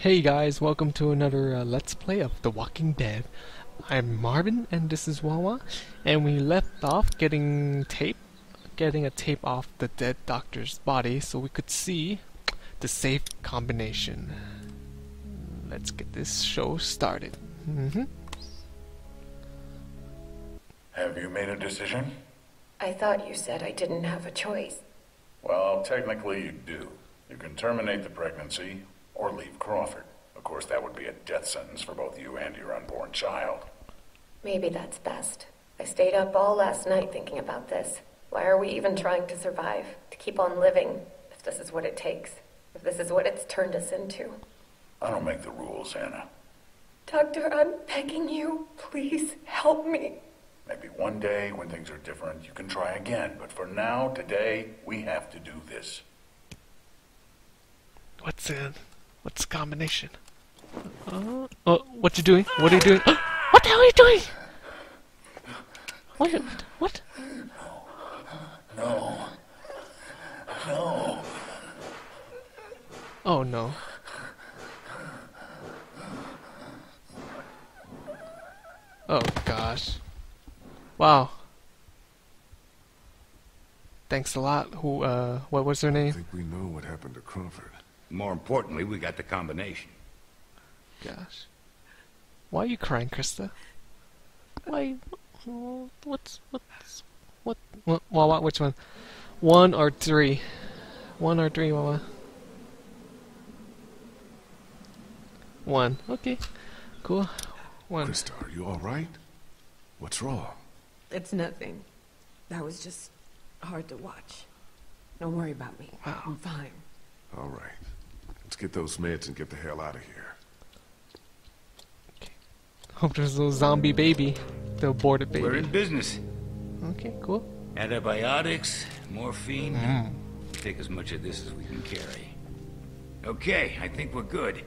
Hey guys, welcome to another uh, Let's Play of The Walking Dead. I'm Marvin and this is Wawa, and we left off getting tape, getting a tape off the dead doctor's body so we could see the safe combination. Let's get this show started. hmm Have you made a decision? I thought you said I didn't have a choice. Well, technically you do. You can terminate the pregnancy or leave Crawford. Of course, that would be a death sentence for both you and your unborn child. Maybe that's best. I stayed up all last night thinking about this. Why are we even trying to survive? To keep on living, if this is what it takes. If this is what it's turned us into. I don't make the rules, Anna. Doctor, I'm begging you. Please help me. Maybe one day when things are different, you can try again. But for now, today, we have to do this. What's in? What's the combination? Uh, oh, what you doing? What are you doing? what the hell are you doing? What? What? No. No. Oh no. Oh gosh. Wow. Thanks a lot. Who uh what was her name? I think we know what happened to Crawford. More importantly, we got the combination. Gosh. Why are you crying, Christa? Why what's what's what what Wawa which one? One or three? One or three, Wawa? One. Okay. Cool. One. Christa, are you all right? What's wrong? It's nothing. That was just hard to watch. Don't worry about me. Wow. I'm fine. All right. Let's get those meds and get the hell out of here. Hope there's a little zombie baby. The aborted baby. We're in business. Okay, cool. Antibiotics, morphine. Mm. Take as much of this as we can carry. Okay, I think we're good.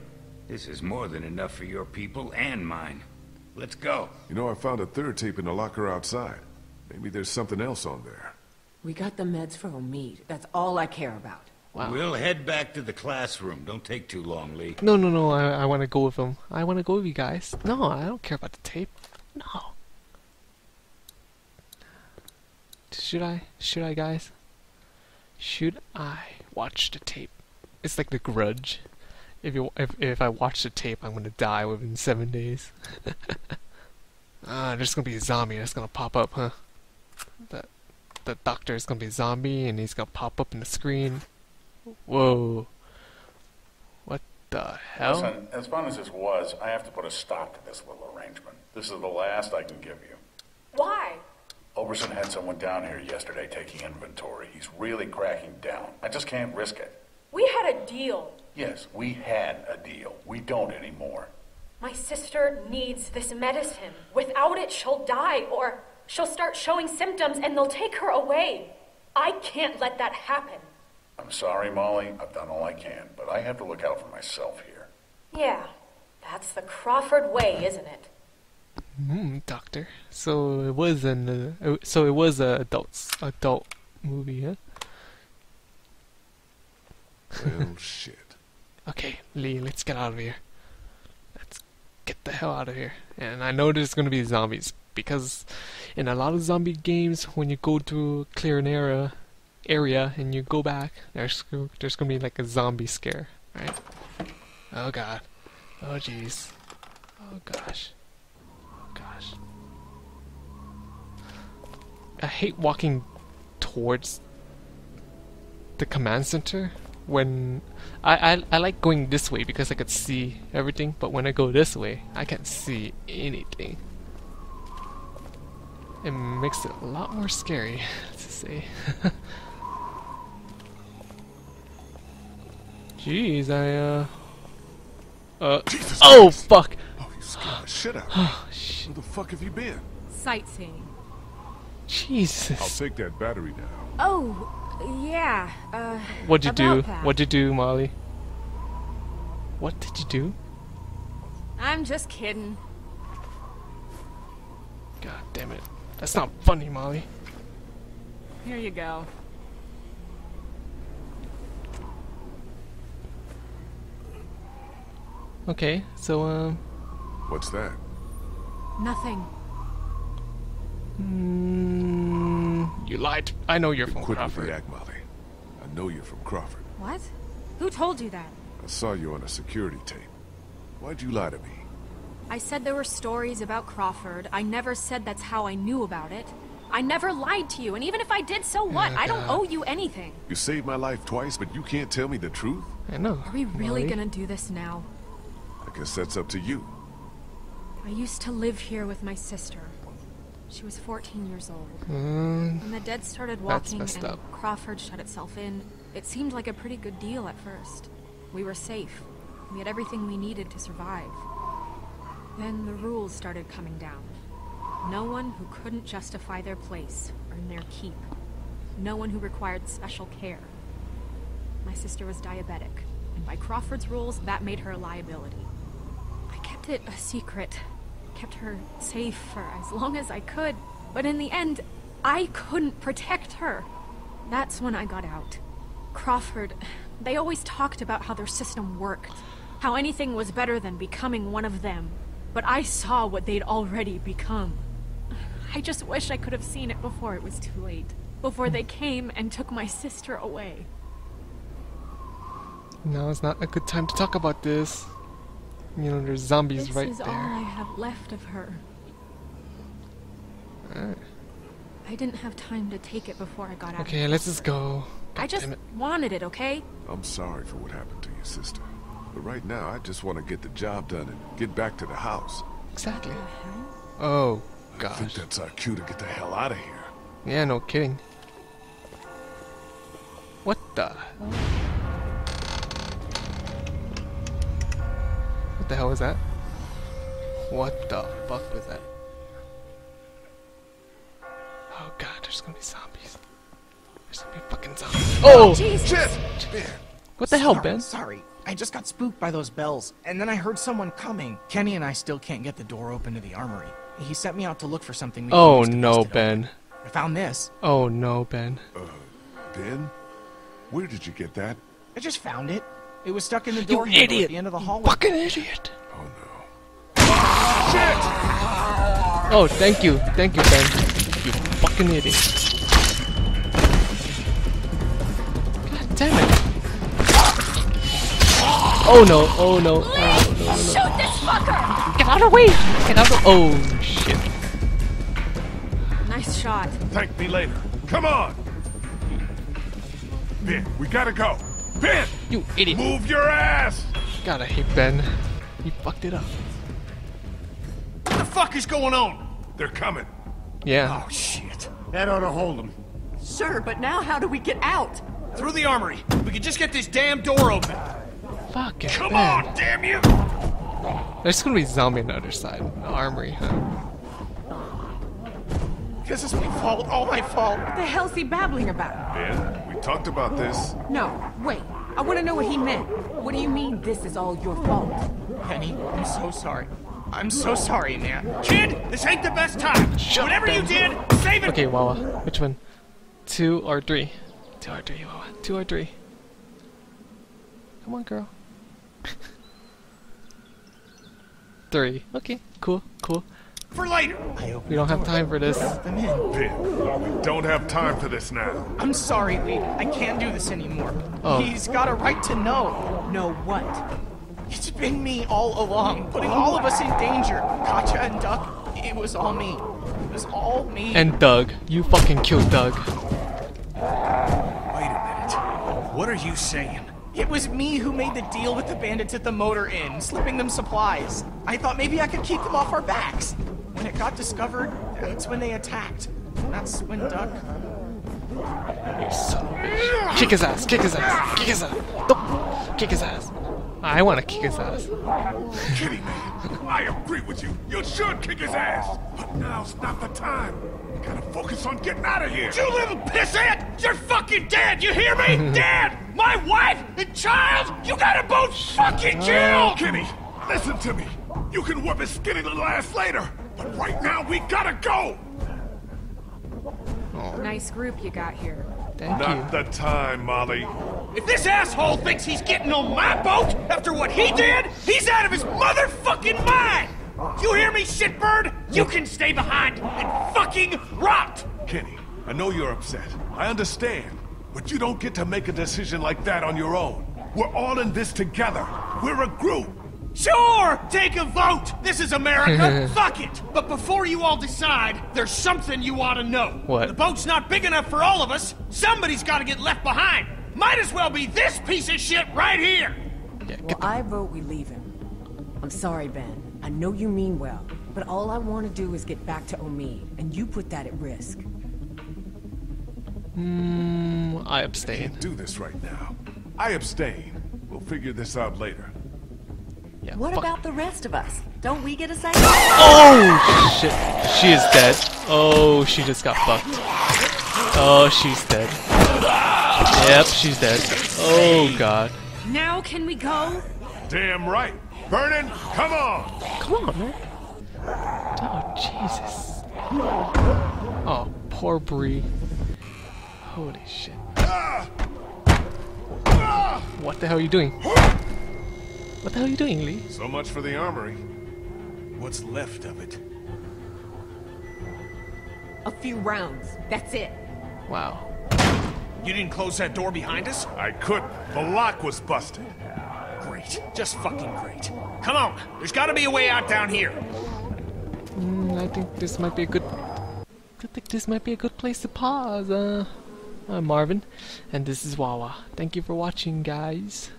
This is more than enough for your people and mine. Let's go. You know, I found a third tape in the locker outside. Maybe there's something else on there. We got the meds for Omid. That's all I care about. Wow. We'll head back to the classroom. Don't take too long, Lee. No, no, no. I, I want to go with him. I want to go with you guys. No, I don't care about the tape. No. Should I? Should I, guys? Should I watch the tape? It's like the Grudge. If you if if I watch the tape, I'm gonna die within seven days. Ah, there's gonna be a zombie that's gonna pop up, huh? The the doctor is gonna be a zombie, and he's gonna pop up in the screen. Whoa. What the hell? Listen, as fun as this was, I have to put a stop to this little arrangement. This is the last I can give you. Why? Oberson had someone down here yesterday taking inventory. He's really cracking down. I just can't risk it. We had a deal. Yes, we had a deal. We don't anymore. My sister needs this medicine. Without it, she'll die, or she'll start showing symptoms and they'll take her away. I can't let that happen. I'm sorry, Molly. I've done all I can, but I have to look out for myself here. Yeah, that's the Crawford way, isn't it? Hmm, doctor. So it was an uh, uh, so it was a adult adult movie, huh? Well, shit. Okay, Lee, let's get out of here. Let's get the hell out of here. And I know there's gonna be zombies because in a lot of zombie games, when you go to clear an area, area and you go back, there's there's gonna be like a zombie scare, right? Oh god. Oh jeez. Oh gosh. Oh gosh. I hate walking towards the command center when I, I I like going this way because I could see everything, but when I go this way, I can't see anything. It makes it a lot more scary to say. Jeez, I uh uh Jesus oh Christ. fuck. Oh, you scared the shit out of me. Where the fuck have you been? Sightseeing. Jesus. I'll take that battery now. Oh, yeah. Uh, What'd you do? that. What'd you do, Molly? What did you do? I'm just kidding. God damn it. That's not funny, Molly. Here you go. Okay, so um, What's that? Nothing. mm, you lied. I know you're from Quit with Crawford. the act, Molly. I know you're from Crawford. What? Who told you that? I saw you on a security tape. Why'd you lie to me? I said there were stories about Crawford. I never said that's how I knew about it. I never lied to you, and even if I did, so what? I don't owe you anything. You saved my life twice, but you can't tell me the truth? I know. Are we really Molly. gonna do this now? I guess that's up to you. I used to live here with my sister. She was 14 years old. Mm, When the dead started walking and up. Crawford shut itself in, it seemed like a pretty good deal at first. We were safe. We had everything we needed to survive. Then the rules started coming down. No one who couldn't justify their place earned their keep. No one who required special care. My sister was diabetic, and by Crawford's rules, that made her a liability. Kept it a secret, kept her safe for as long as I could, but in the end, I couldn't protect her. That's when I got out. Crawford, they always talked about how their system worked, how anything was better than becoming one of them. But I saw what they'd already become. I just wish I could have seen it before it was too late. Before they came and took my sister away. now is not a good time to talk about this. You know, there's zombies This right is there. all I have left of her. Alright. I didn't have time to take it before I got out. Okay, let's just go. I just it. wanted it, okay? I'm sorry for what happened to your sister. But right now, I just want to get the job done and get back to the house. Exactly. Oh, I think that's our cue to get the hell out of here. Yeah, no kidding. What the What the hell was that? What the fuck was that? Oh god, there's gonna be zombies. There's gonna be fucking zombies. Oh! Jesus! What the hell, Ben? Sorry. I just got spooked by those bells, and then I heard someone coming. Kenny and I still can't get the door open to the armory. He sent me out to look for something we Oh no, bust open. Ben. I found this. Oh no, Ben. Uh, Ben? Where did you get that? I just found it. It was stuck in the You door handle idiot! at the end of the hallway. Fucking idiot! Oh no. Oh, shit! Oh, thank you. Thank you, Ben. You fucking idiot. God damn it. Oh no, oh no, oh no, no, no. Shoot this fucker! Get out of the way! Get out of the- Oh shit. Nice shot. Thank me later. Come on! Ben, we gotta go. Ben! You idiot. Move your ass! God, I hate Ben. You fucked it up. What the fuck is going on? They're coming. Yeah. Oh, shit. That ought to hold them. Sure, but now how do we get out? Through the armory. We can just get this damn door open. Fucking Come Ben. on, damn you! There's gonna be zombie on the other side. The armory, huh? This is my fault. All my fault. What the hell's he babbling about? Ben, we talked about this. No, wait. I want to know what he meant. What do you mean this is all your fault? Kenny, I'm so sorry. I'm so sorry, man. Kid, this ain't the best time. Shut Whatever up, you did, save it. Okay, Wawa. Which one? Two or three? Two or three, Wawa. Two or three. Come on, girl. three. Okay, cool, cool. For later. I opened We don't have time for this. Them in. Ben, we don't have time for this now. I'm sorry, Lee. I can't do this anymore. Oh. He's got a right to know. Know what? It's been me all along, putting all of us in danger. Katjaa and Duck, it was all me. It was all me. And Doug. You fucking killed Doug. Wait a minute. What are you saying? It was me who made the deal with the bandits at the motor inn, slipping them supplies. I thought maybe I could keep them off our backs. When it got discovered, that's when they attacked. That's when Duck. You son of a bitch. Kick his ass, kick his ass, kick his ass. Don't- Kick his ass. I wanna kick his ass. Kenny man, I agree with you. You should kick his ass. But now's not the time. We gotta focus on getting out of here. You little pissant! You're fucking dead! You hear me? dead! My wife and child! You gotta both fucking uh, kill! Kenny, listen to me. You can whip his skinny little ass later. But right now, we gotta go. Oh. Nice group you got here. Thank Not you. the time, Molly. If this asshole thinks he's getting on my boat after what he did, he's out of his motherfucking mind! You hear me, shitbird? You can stay behind and fucking rot! Kenny, I know you're upset. I understand. But you don't get to make a decision like that on your own. We're all in this together. We're a group. Sure! Take a vote! This is America! Fuck it! But before you all decide, there's something you ought to know. What? The boat's not big enough for all of us. Somebody's gotta get left behind. Might as well be this piece of shit right here! Yeah, Well, I vote we leave him. I'm sorry, Ben. I know you mean well, but all I want to do is get back to Omid, and you put that at risk. Mm, I abstain. I Can't do this right now. I abstain. We'll figure this out later. Yeah, What fuck. about the rest of us? Don't we get a say? Oh shit! She is dead. Oh, she just got fucked. Oh, she's dead. Yep, she's dead. Oh god. Now can we go? Damn right. Vernon, come on! Come on, man. Oh Jesus. Oh, poor Brie. Holy shit. Ah! What the hell are you doing? What the hell are you doing, Lee? So much for the armory. What's left of it? A few rounds. That's it. Wow. You didn't close that door behind us? I couldn't. The lock was busted. Great. Just fucking great. Come on. There's gotta be a way out down here. Mm, I think this might be a good. I think this might be a good place to pause. Uh, I'm Marvin, and this is Wawa. Thank you for watching, guys.